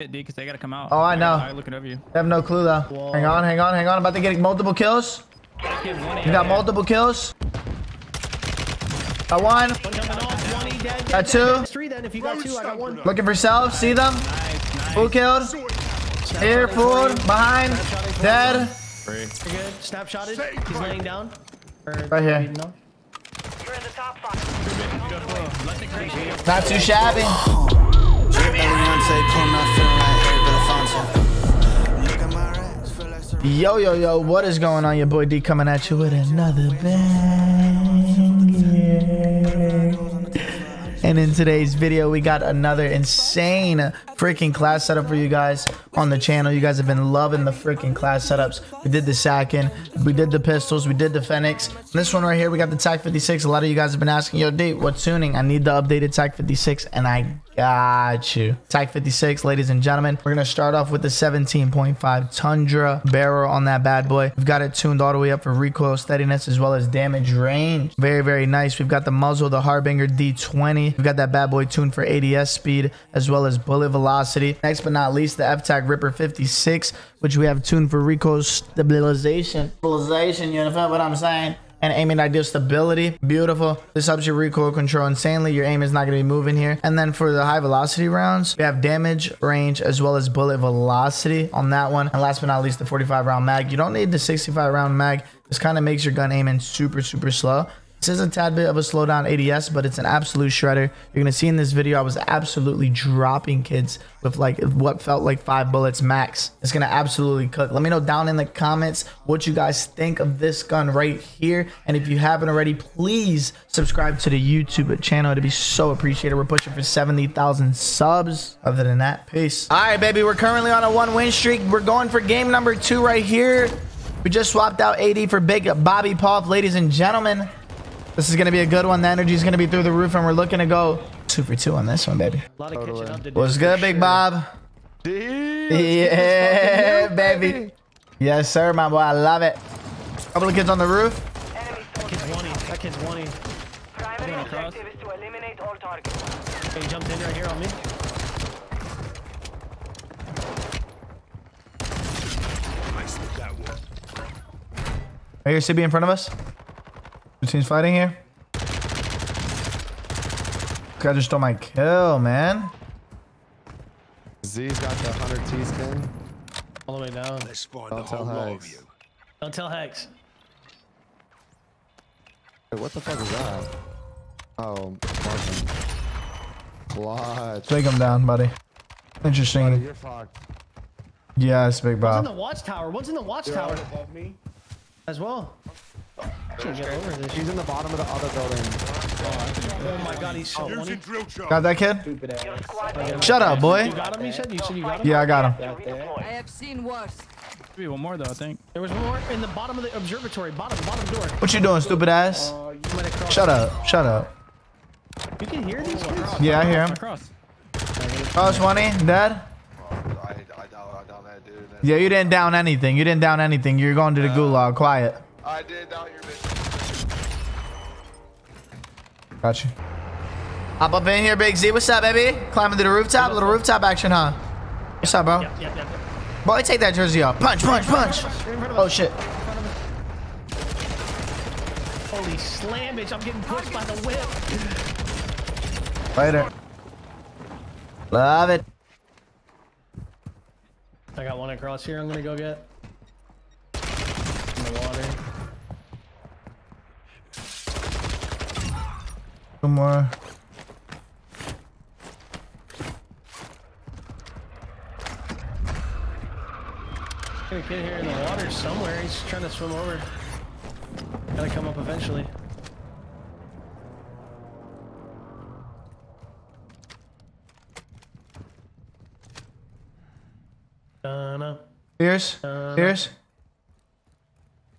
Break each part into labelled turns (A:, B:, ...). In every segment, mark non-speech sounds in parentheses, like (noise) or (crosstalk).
A: D because they gotta come out.
B: Oh, I know.
A: I'm looking over you.
B: I have no clue though. Whoa. Hang on, hang on, hang on. I'm about to get multiple kills.
A: Kid,
B: You got multiple kills. Got one.
C: One jumping off, 20 dead.
B: Got two.
C: Three then if you got two, I got one.
B: Looking for self. See them.
A: Nice, nice.
B: Who killed? Here, food. Behind. Dead.
A: Free.
C: You're good. Snapshotted. He's laying down. Or-
B: Right here.
C: No.
D: You're in the top five.
A: Let the crazy.
B: Not too shabby. Yo, yo, yo, what is going on? Your boy D coming at you with another bang. And in today's video, we got another insane freaking class setup for you guys on the channel. You guys have been loving the freaking class setups. We did the Sakin, we did the pistols, we did the Phoenix. This one right here, we got the TAQ 56. A lot of you guys have been asking, yo, D, what tuning? I need the updated TAQ 56, and I got you. TAQ 56, ladies and gentlemen. We're gonna start off with the 17.5 Tundra barrel on that bad boy. We've got it tuned all the way up for recoil steadiness as well as damage range. Very, very nice. We've got the muzzle, the Harbinger D20. We've got that bad boy tuned for ADS speed as well as bullet velocity. Next but not least, the FTAC Ripper 56, which we have tuned for recoil stabilization. Stabilization, you know what I'm saying? And aiming ideal stability. Beautiful. This helps your recoil control insanely. Your aim is not going to be moving here. And then for the high velocity rounds, we have damage, range, as well as bullet velocity on that one. And last but not least, the 45 round mag. You don't need the 65 round mag. This kind of makes your gun aiming super, super slow. This is a tad bit of a slowdown ADS, but it's an absolute shredder. You're going to see in this video, I was absolutely dropping kids with like what felt like five bullets max. It's going to absolutely cook. Let me know down in the comments what you guys think of this gun right here. And if you haven't already, please subscribe to the YouTube channel. It'd be so appreciated. We're pushing for 70,000 subs. Other than that, peace. All right, baby. We're currently on a one win streak. We're going for game number two right here. We just swapped out AD for Big Bobby Poff, ladies and gentlemen. This is going to be a good one. The energy is going to be through the roof, and we're looking to go two for two on this one, baby.
C: A lot of catching up to.
B: What's good, Big
C: sure.
B: Bob? Yeah, baby. Yes, sir, my boy. I love it. Couple of kids on the roof.
D: Enemy
C: That kid's 20. That kid's 20.
D: primary
A: across.
D: objective is to eliminate all targets.
C: Hey, he jumped in right here on me.
B: Right here, CB in front of us. Two teams fighting here. Guy just stole my kill, man.
E: Z's got the 100 T skin.
C: All the way down.
F: Let's find
E: Don't
F: the
E: tell
F: whole of
E: Hex.
F: you.
C: Don't tell Hex.
E: Wait, what the fuck is that? Oh, Martin. Clutch.
B: Take him down, buddy.
E: Buddy,
B: Interesting.
E: you're fucked.
B: Yes, Big
C: What's in the watchtower? What's in the watchtower?
F: above me.
C: As well. Can't get over this.
E: He's in the bottom of the other building.
C: Oh my god, he's so
F: Using
C: 20.
F: drill charge.
B: Got that kid?
D: Your squad mate
B: Shut up, boy.
C: You got him, you said? You said you got him?
B: Yeah, I got him.
D: to.
G: I have seen worse.
A: Be one more though, I think.
C: There was more in the bottom of the observatory. Bottom, bottom door.
B: What you doing, stupid ass?
C: Uh, you might have crossed.
B: Shut up. Shut up.
C: You can hear these kids?
B: Yeah, I hear him.
A: Across.
B: Oh, it's 20. Dead?
E: I, I, down, I down that dude.
B: Yeah, you didn't down anything. You didn't down anything. You're going to the uh, gulag. Quiet.
E: I did down your bitch.
B: Got you. Hop up in here, Big Z. What's up, baby? Climbing to the rooftop. Little rooftop action, huh? What's up, bro?
C: Yep, yep, yep.
B: Boy, take that jersey off. Punch, punch, punch.
C: Right in front of
B: Oh, shit.
C: Holy slammage, I'm getting pushed by the whip.
B: Later. Love it.
C: I got one across here I'm gonna go get. In the water.
B: More.
C: Got a kid here in the water somewhere. He's trying to swim over. Gotta come up eventually. Donna.
B: Pierce. Pierce.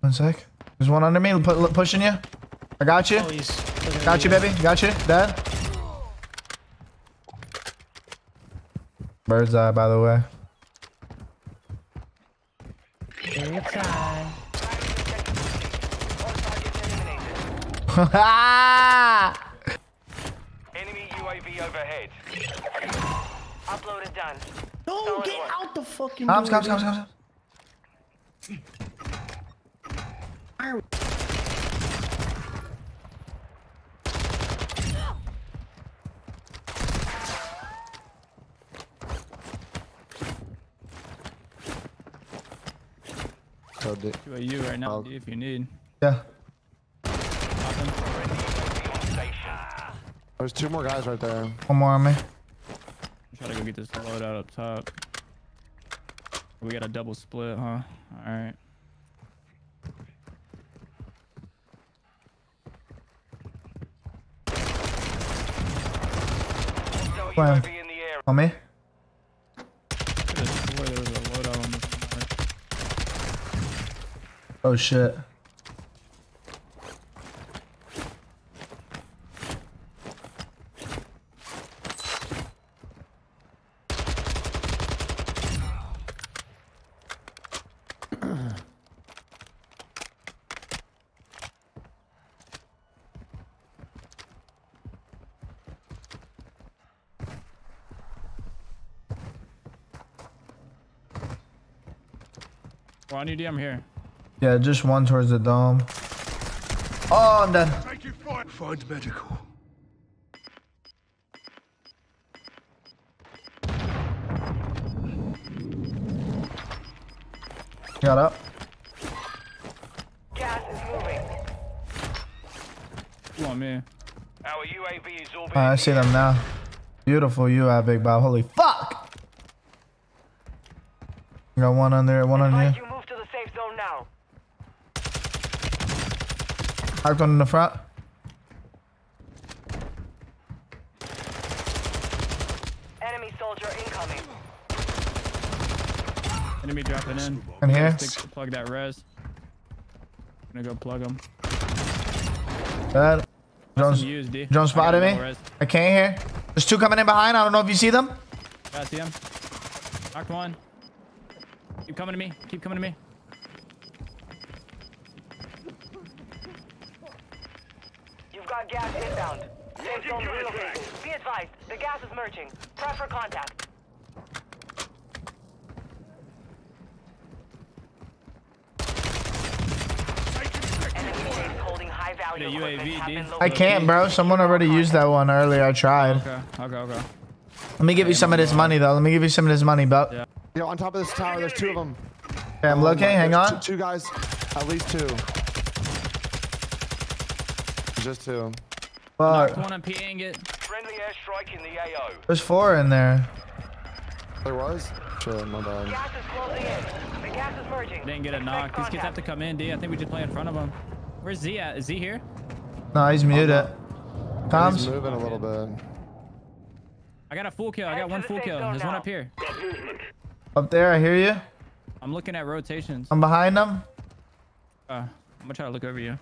B: One sec. There's one under me pushing you. I got you.
C: Oh, he's looking at
B: Got you, baby. Got you. Dad. Bird's eye, by the way.
C: Anytime. (laughs)
D: All. Enemy UAV overhead. Upload and done.
C: No, get out the fucking
B: Comes,
C: door,
B: comes, comes, comes.
E: So di-
A: Do a U right now. D, if you need.
B: Yeah.
E: there's two more guys right there.
B: One more on me.
A: Try to go get this load out up top. We got a double split, huh? Alright.
B: Wham.
D: UAV in the air.
B: On me.
A: Could've swore there was a loadout on this mark.
B: Oh shit.
A: Well, on you, D, I'm here.
B: Yeah, just one towards the dome. Oh, I'm dead.
F: Take you find, find medical.
B: Got up.
D: Gas is moving.
A: You on man.
D: Our UAV is orbiting.
B: Alright, I see them now. Beautiful you have, Big Bob. Holy fuck! Got one on there, one on
D: Advise
B: you.
D: you move to the safe zone now.
B: Marked one in the front.
D: Enemy soldier incoming.
A: Enemy dropping in.
B: In here.
A: Stick- Plug that res. Gonna go plug him.
B: Dead. Jones,
A: Some U's, D.
B: Jones
A: I got
B: spotted me.
A: res.
B: I can't hear. There's two coming in behind. I don't know if you see them.
A: Yeah, I see him. Knocked one. Keep coming to me. Keep coming to me.
D: You've gas inbound. Safe zone relocated. Be advised, the gas is merging. Prep for contact. Enemy safe holding high value
A: The
D: equipment
A: UAV,
D: have been
A: dude.
B: I can't, bro. Someone already used that one earlier. I tried.
A: Okay, okay, okay.
B: Let me give you some of this money, though. Let me give you some of this money, bro.
A: Yeah.
E: Yo, on top of this tower, there's two of them.
B: Okay, I'm looking. Hang on.
E: Two, two guys, at least two. Just two.
A: Knocked
B: Fuck.
A: one on P Ingot.
D: Friendly airstrike in the AO.
B: There's four in there.
E: There was? Shit, my bad.
D: Gas is closing in. The gas is merging.
A: Didn't get a knock. These kids have to come in, D. I think we just play in front of them. Where's Z at? Is Z here?
B: No, he's muted.
E: He's
B: Comes.
E: moving a little bit.
A: I got a full kill. I got one full kill. There's one up here.
B: Up there. I hear you.
A: I'm looking at rotations.
B: I'm behind them.
A: Uh, I'm gonna try to look over you.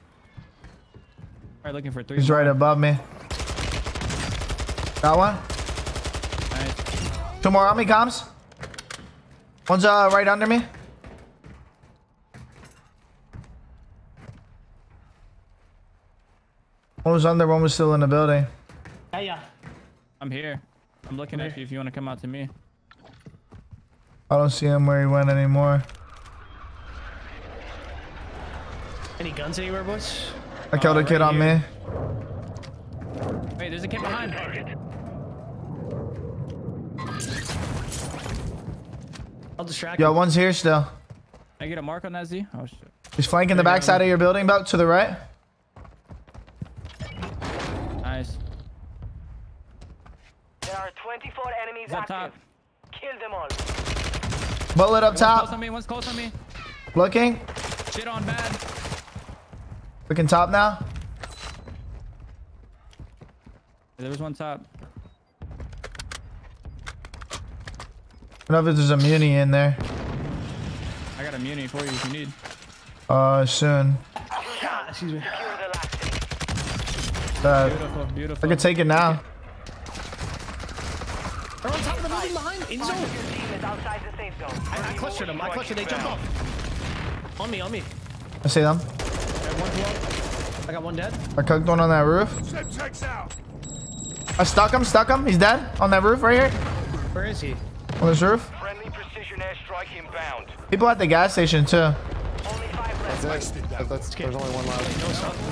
A: Alright, looking for three.
B: He's
A: more.
B: right above me. Got one.
A: Nice.
B: Two more on me, comms. One's uh right under me. One was under, one was still in the building.
C: Yeah, yeah.
A: I'm here. I'm looking at you if you want to come out to me.
B: I don't see him where he went anymore.
C: Any guns anywhere, boys?
B: I killed a
A: right
B: kid on me.
A: here. Wait, there's a kid behind.
C: I'll distract
B: Yo,
C: him.
B: one's here still.
A: I get a mark on that Z? Oh shit.
B: He's flanking the backside of your building, about to the right.
A: Nice.
D: There are 24 enemies
A: up
D: active.
A: top.
D: Kill them all.
B: Bullet up
A: One's close
B: top.
A: on me. One's close on me.
B: Looking.
A: Shit on bad.
B: Looking top now.
A: There was one top.
B: I don't know if there's a muni in there.
A: I got a muni for you if you need.
B: Uh, soon.
C: Ah, excuse me.
D: Secure the last safe.
B: Uh,
A: Beautiful, beautiful.
B: I can take it now.
C: They're on top of the building behind. In zone.
D: Your team is outside the safe zone.
C: I, I clutched them. I clutched them. They jumped off. On me, on me.
B: I see them.
C: I have one blow. I got one dead.
B: I cooked one on that roof. I stuck him, stuck him. He's dead on that roof right here.
C: Where is he?
B: On this roof.
G: Friendly precision airstrike inbound.
B: People at the gas station too.
D: Only five left.
E: That's it. That- that's, there's only one left.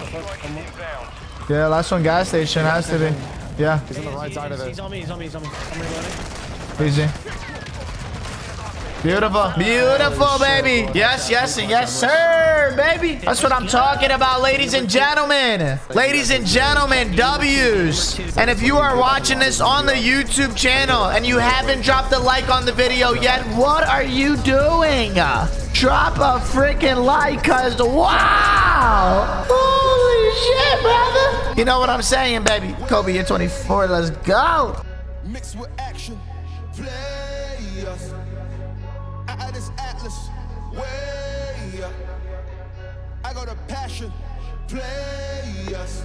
G: Strike is inbound.
B: Yeah, last one gas station has to be. Yeah,
E: He's on the right side of it.
C: He's on me, he's on me, he's on me. I'm reloading.
B: easy. Beautiful. Beautiful, baby. Yes, yes, and yes, sir, baby. That's what I'm talking about, ladies and gentlemen. Ladies and gentlemen, W's. And if you are watching this on the YouTube channel and you haven't dropped a like on the video yet, what are you doing? Drop a freaking like, cause wow. Holy shit, brother. You know what I'm saying, baby. Kobe, you're 24. Let's go.
H: mixed with action. Play us. I this Atlas way. I got a passion. Play us.